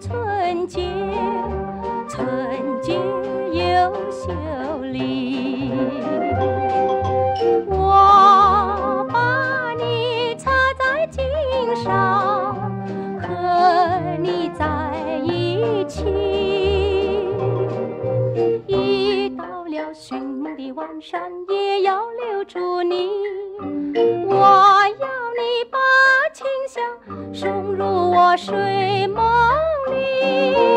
纯洁，纯洁又秀丽。我把你插在襟上，和你在一起。一到了寻梦的晚上，也要留住你。我要你把清香送入我睡梦。Thank.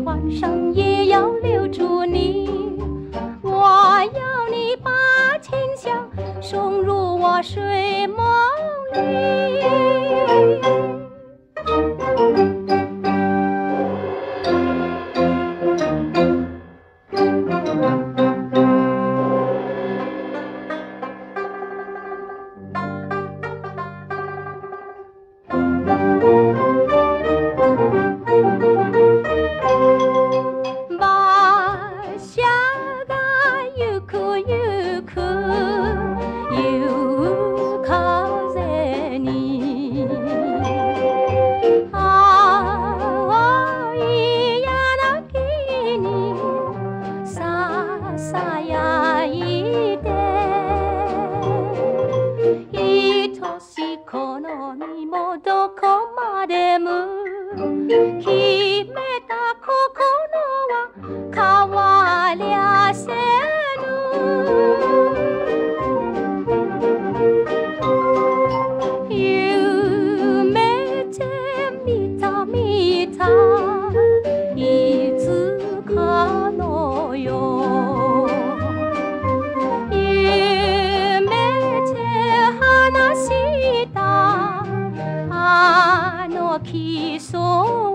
晚上，也要留住你。我要你把清香送入我睡梦里。aqui sou.